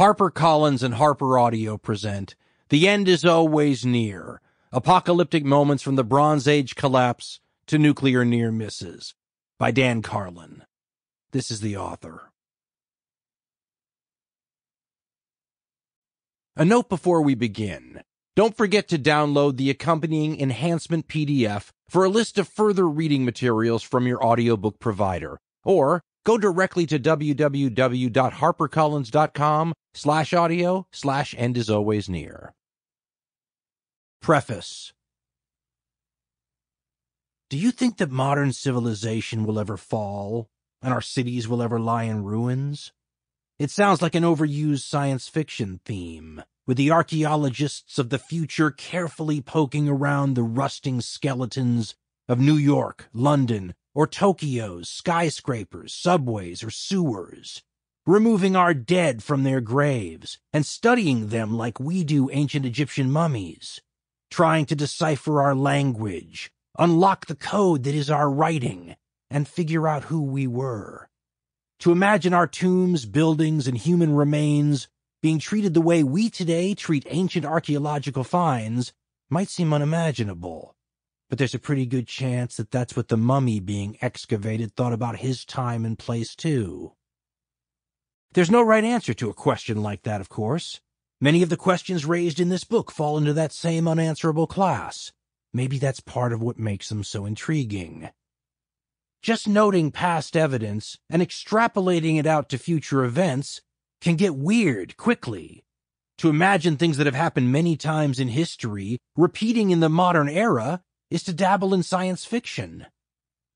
HarperCollins and Harper Audio present The End is Always Near Apocalyptic Moments from the Bronze Age Collapse to Nuclear Near Misses by Dan Carlin. This is the author. A note before we begin. Don't forget to download the accompanying enhancement PDF for a list of further reading materials from your audiobook provider, or go directly to www.harpercollins.com slash audio slash end is always near. Preface Do you think that modern civilization will ever fall and our cities will ever lie in ruins? It sounds like an overused science fiction theme, with the archaeologists of the future carefully poking around the rusting skeletons of New York, London, or Tokyo's skyscrapers, subways, or sewers, removing our dead from their graves and studying them like we do ancient Egyptian mummies, trying to decipher our language, unlock the code that is our writing, and figure out who we were. To imagine our tombs, buildings, and human remains being treated the way we today treat ancient archaeological finds might seem unimaginable but there's a pretty good chance that that's what the mummy being excavated thought about his time and place too. There's no right answer to a question like that, of course. Many of the questions raised in this book fall into that same unanswerable class. Maybe that's part of what makes them so intriguing. Just noting past evidence and extrapolating it out to future events can get weird quickly. To imagine things that have happened many times in history repeating in the modern era is to dabble in science fiction.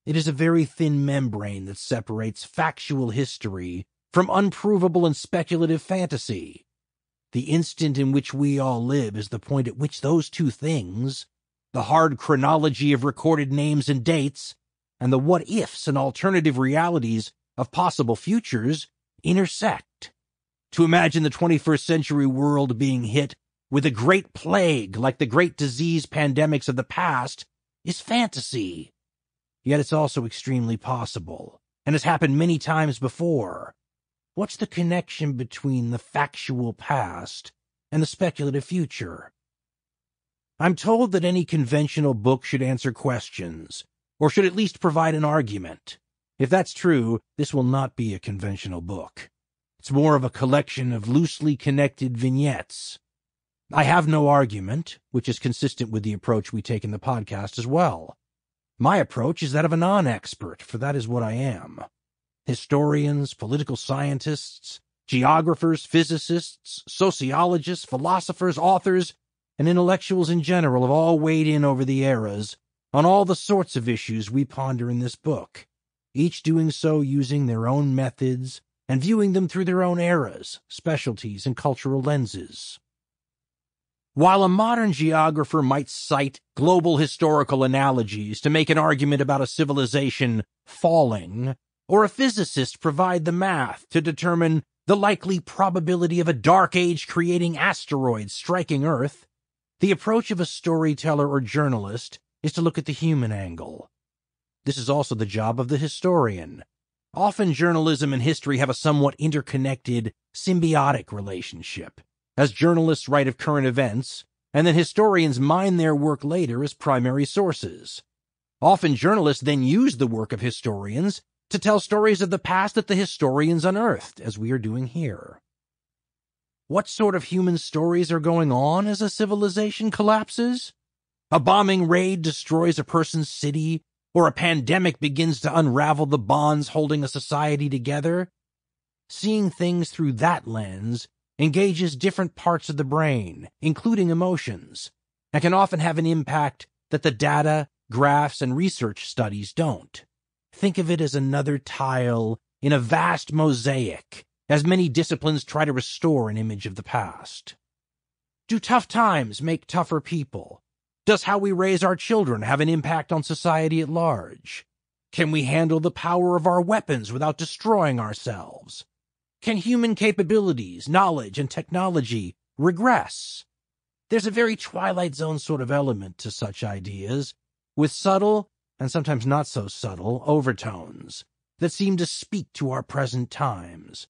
It is a very thin membrane that separates factual history from unprovable and speculative fantasy. The instant in which we all live is the point at which those two things, the hard chronology of recorded names and dates, and the what ifs and alternative realities of possible futures, intersect. To imagine the 21st century world being hit with a great plague like the great disease pandemics of the past is fantasy. Yet it's also extremely possible, and has happened many times before. What's the connection between the factual past and the speculative future? I'm told that any conventional book should answer questions, or should at least provide an argument. If that's true, this will not be a conventional book. It's more of a collection of loosely connected vignettes I have no argument, which is consistent with the approach we take in the podcast as well. My approach is that of a non expert, for that is what I am. Historians, political scientists, geographers, physicists, sociologists, philosophers, authors, and intellectuals in general have all weighed in over the eras on all the sorts of issues we ponder in this book, each doing so using their own methods and viewing them through their own eras, specialties, and cultural lenses. While a modern geographer might cite global historical analogies to make an argument about a civilization falling, or a physicist provide the math to determine the likely probability of a dark age creating asteroids striking Earth, the approach of a storyteller or journalist is to look at the human angle. This is also the job of the historian. Often journalism and history have a somewhat interconnected, symbiotic relationship as journalists write of current events, and then historians mine their work later as primary sources. Often journalists then use the work of historians to tell stories of the past that the historians unearthed, as we are doing here. What sort of human stories are going on as a civilization collapses? A bombing raid destroys a person's city, or a pandemic begins to unravel the bonds holding a society together? Seeing things through that lens engages different parts of the brain, including emotions, and can often have an impact that the data, graphs, and research studies don't. Think of it as another tile in a vast mosaic, as many disciplines try to restore an image of the past. Do tough times make tougher people? Does how we raise our children have an impact on society at large? Can we handle the power of our weapons without destroying ourselves? Can human capabilities, knowledge, and technology regress? There's a very Twilight Zone sort of element to such ideas, with subtle, and sometimes not so subtle, overtones that seem to speak to our present times.